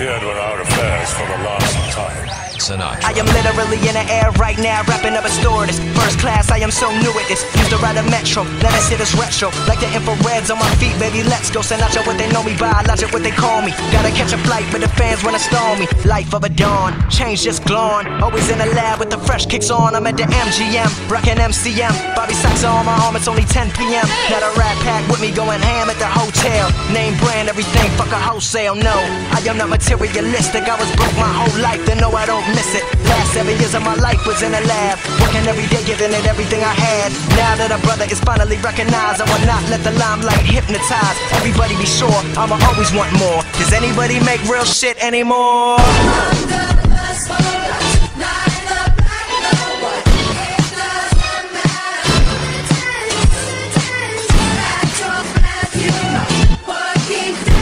interfered with our affairs for the last time. Sinatra. I am literally in the air right now, wrapping up a stewardess. First class, I am so new at this. Used to ride a metro, let us hit us retro. Like the infrareds on my feet, baby, let's go. Out what they know me by, logic what they call me. Gotta catch a flight, but the fans wanna storm me. Life of a dawn, change just glowing. Always in the lab with the fresh kicks on. I'm at the MGM, rockin' MCM. Bobby Sacks on my arm, it's only 10 p.m. Got a rat pack with me going ham at the hotel. Name brand, everything, fuck a wholesale. No, I am not materialistic. I was broke my whole life, then no, I don't miss it. Last seven years of my life was in the lab, working every day, giving it everything I had. Now that a brother is finally recognized, I will not let the limelight hypnotize. Everybody be sure, I'ma always want more. Does anybody make real shit anymore?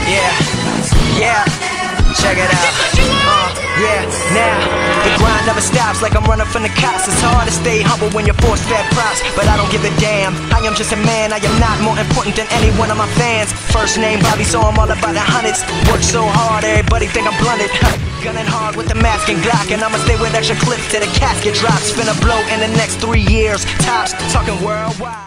Yeah, yeah, check it out. Yeah, now the grind never stops like I'm running from the cops. It's hard to stay humble when you're force fed props, but I don't give a damn. I am just a man, I am not more important than any one of my fans. First name Bobby, so I'm all about the hundreds. Work so hard, everybody think I'm blunted. Gunning hard with the mask and Glock, and I'ma stay with extra clips till the casket drops. Spin a blow in the next three years, tops, talking worldwide.